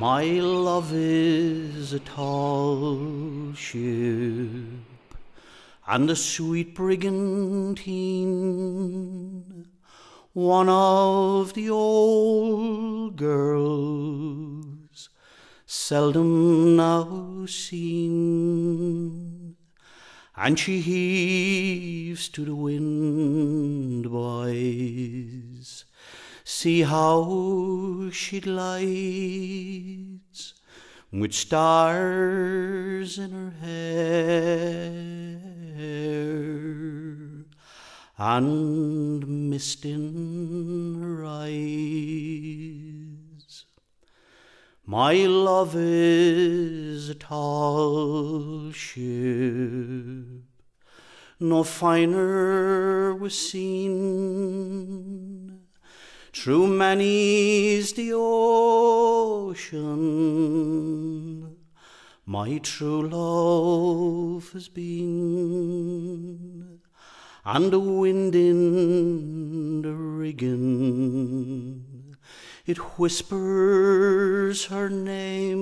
My love is a tall ship and a sweet brigantine, one of the old girls seldom now seen, and she heaves to the wind, boys. See how she glides with stars in her hair and mist in her eyes. My love is a tall ship, no finer was seen. Through many's the ocean, my true love has been, and the wind in the rigging, it whispers her name,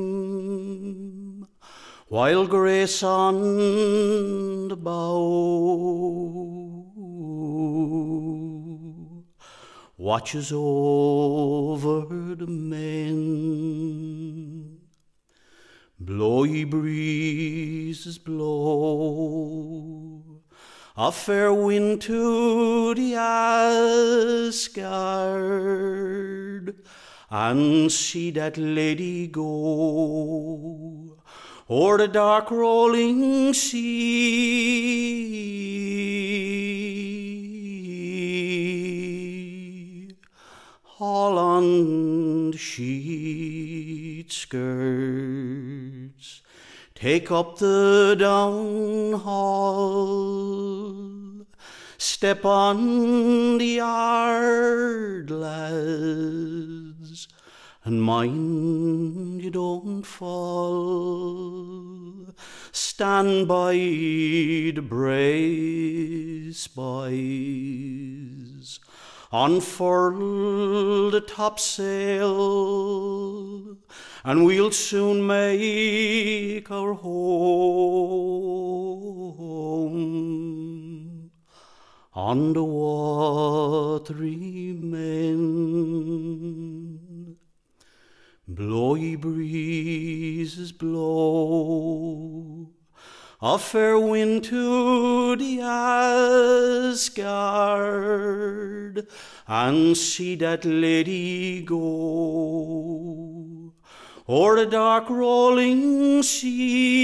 while grace on the bow watches over the men. Blow ye breezes, blow a fair wind to the Asgard, and see that lady go o'er the dark rolling sea. Holland sheet skirts take up the downhaul. Step on the yard, lads, and mind you don't fall. Stand by the brace, boys unfurl the topsail, and we'll soon make our home on the watery main. Blow ye breezes, blow a fair wind to the Asgard, and see that lady go o'er the dark rolling sea.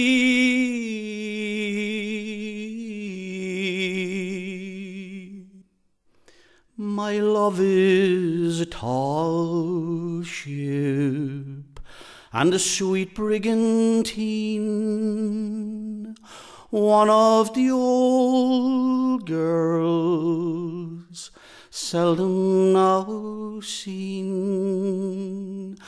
My love is a tall ship and a sweet brigantine, one of the old girls seldom now seen,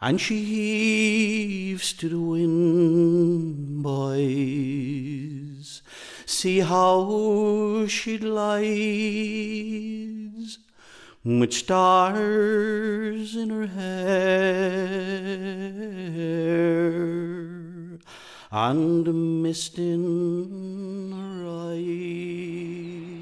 and she heaves to the wind, boys. See how she lies with stars in her hair and mist in her eyes.